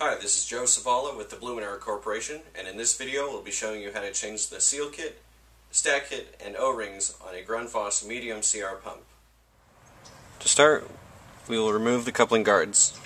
Hi, this is Joe Savala with the Blue Corporation, and in this video we'll be showing you how to change the seal kit, stack kit, and O-rings on a Grundfos medium CR pump. To start, we will remove the coupling guards.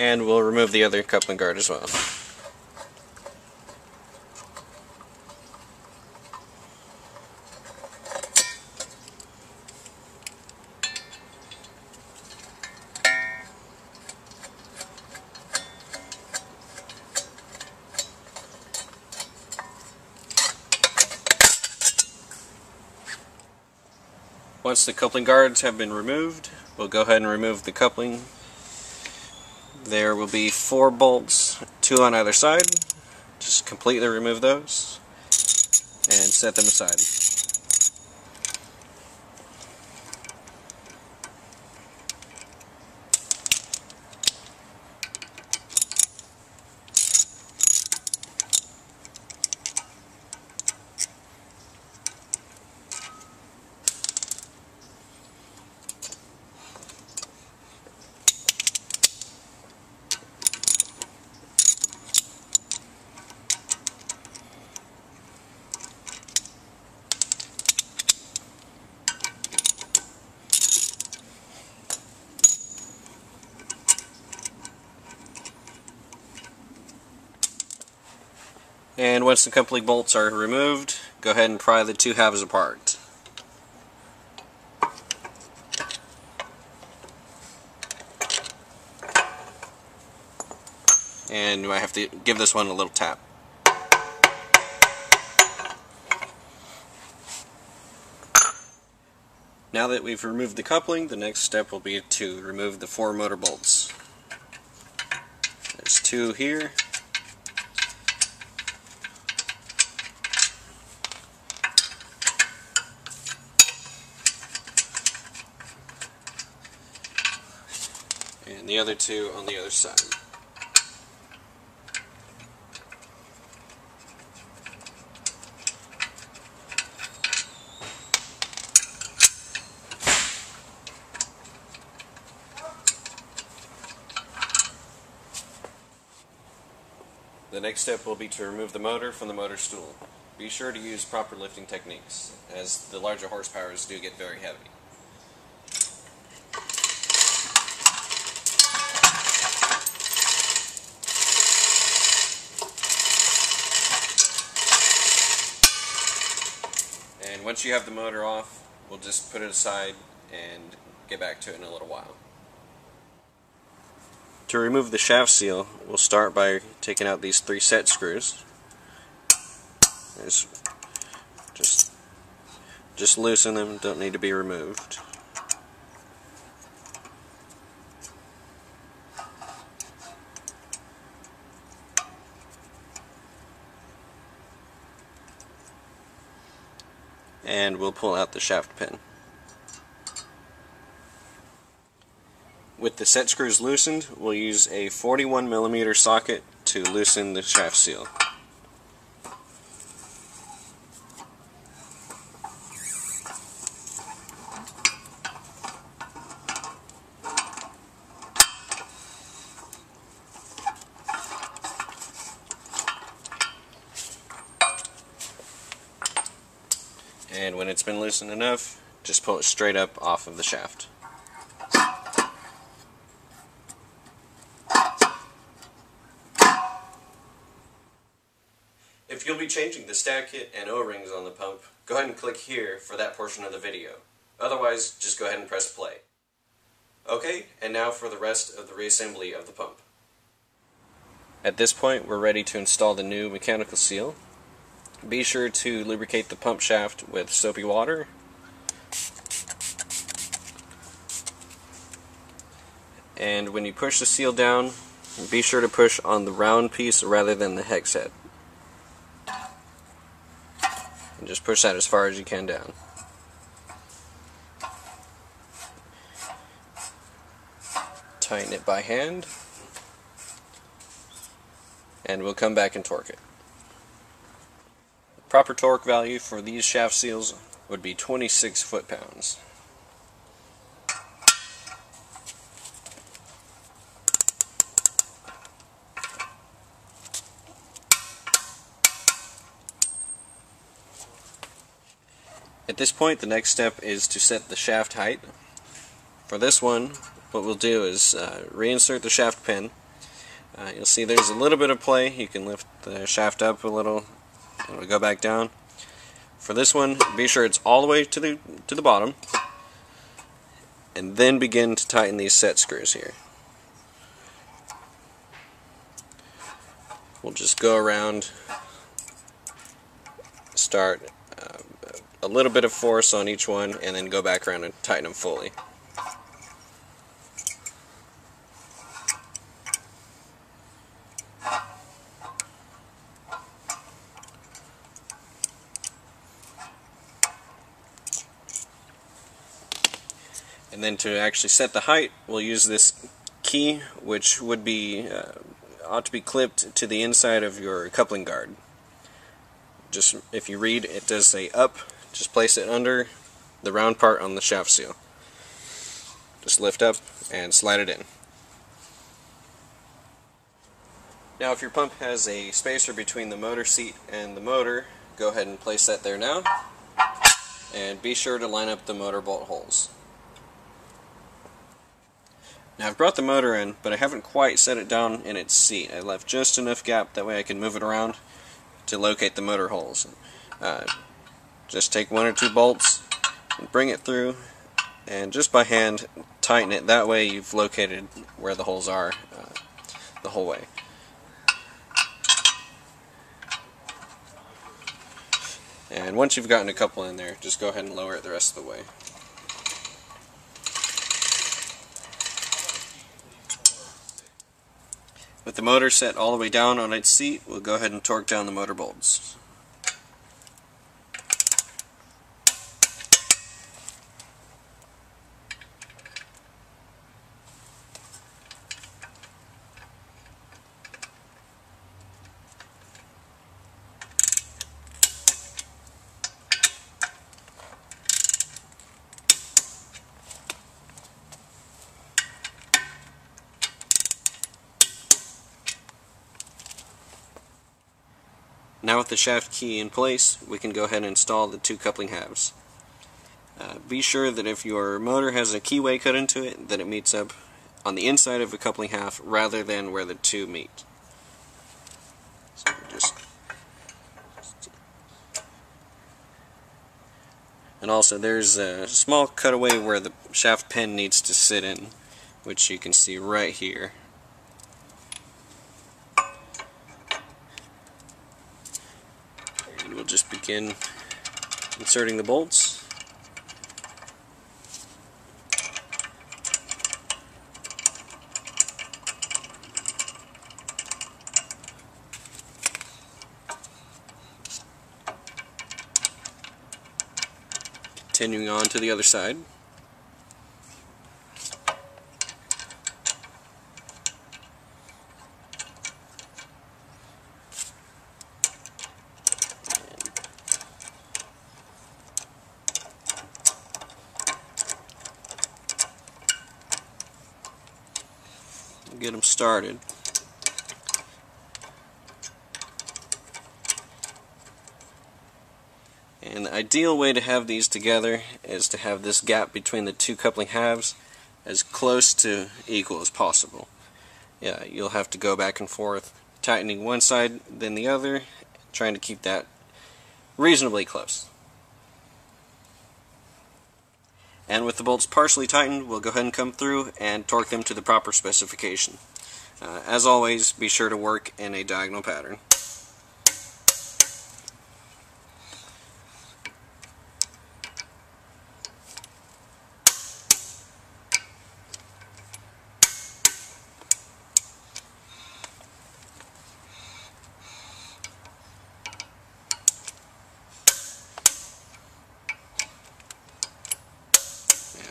And we'll remove the other coupling guard as well. Once the coupling guards have been removed, we'll go ahead and remove the coupling there will be four bolts, two on either side. Just completely remove those and set them aside. And once the coupling bolts are removed, go ahead and pry the two halves apart. And I have to give this one a little tap. Now that we've removed the coupling, the next step will be to remove the four motor bolts. There's two here. The other two on the other side. The next step will be to remove the motor from the motor stool. Be sure to use proper lifting techniques, as the larger horsepowers do get very heavy. And once you have the motor off, we'll just put it aside and get back to it in a little while. To remove the shaft seal, we'll start by taking out these three set screws. Just just loosen them, don't need to be removed. And we'll pull out the shaft pin. With the set screws loosened, we'll use a 41 millimeter socket to loosen the shaft seal. And when it's been loosened enough, just pull it straight up off of the shaft. If you'll be changing the stack kit and O-rings on the pump, go ahead and click here for that portion of the video. Otherwise, just go ahead and press play. Okay, and now for the rest of the reassembly of the pump. At this point, we're ready to install the new mechanical seal. Be sure to lubricate the pump shaft with soapy water. And when you push the seal down, be sure to push on the round piece rather than the hex head. and just push that as far as you can down. Tighten it by hand and we'll come back and torque it. Proper torque value for these shaft seals would be 26 foot-pounds. At this point, the next step is to set the shaft height. For this one, what we'll do is uh, reinsert the shaft pin. Uh, you'll see there's a little bit of play. You can lift the shaft up a little, and it'll go back down. For this one, be sure it's all the way to the to the bottom, and then begin to tighten these set screws here. We'll just go around, start uh, a little bit of force on each one and then go back around and tighten them fully. And then to actually set the height, we'll use this key, which would be uh, ought to be clipped to the inside of your coupling guard. Just if you read, it does say up just place it under the round part on the shaft seal. Just lift up and slide it in. Now if your pump has a spacer between the motor seat and the motor, go ahead and place that there now. And be sure to line up the motor bolt holes. Now I've brought the motor in, but I haven't quite set it down in its seat. I left just enough gap, that way I can move it around to locate the motor holes. Uh, just take one or two bolts and bring it through and just by hand tighten it that way you've located where the holes are uh, the whole way and once you've gotten a couple in there just go ahead and lower it the rest of the way with the motor set all the way down on its seat we'll go ahead and torque down the motor bolts Now with the shaft key in place, we can go ahead and install the two coupling halves. Uh, be sure that if your motor has a keyway cut into it, that it meets up on the inside of the coupling half rather than where the two meet. So just and also there's a small cutaway where the shaft pin needs to sit in, which you can see right here. we'll just begin inserting the bolts. Continuing on to the other side. Get them started. And the ideal way to have these together is to have this gap between the two coupling halves as close to equal as possible. Yeah, you'll have to go back and forth, tightening one side then the other, trying to keep that reasonably close. And with the bolts partially tightened, we'll go ahead and come through and torque them to the proper specification. Uh, as always, be sure to work in a diagonal pattern.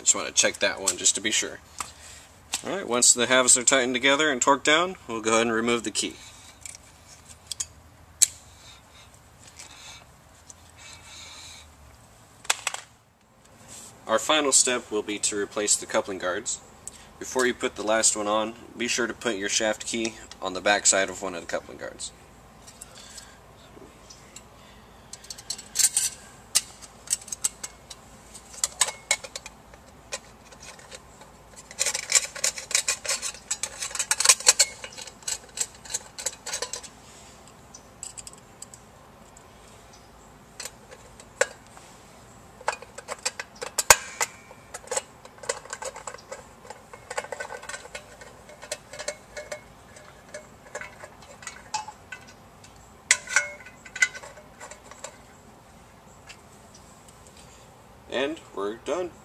Just want to check that one just to be sure. Alright, once the halves are tightened together and torqued down, we'll go ahead and remove the key. Our final step will be to replace the coupling guards. Before you put the last one on, be sure to put your shaft key on the back side of one of the coupling guards. And we're done.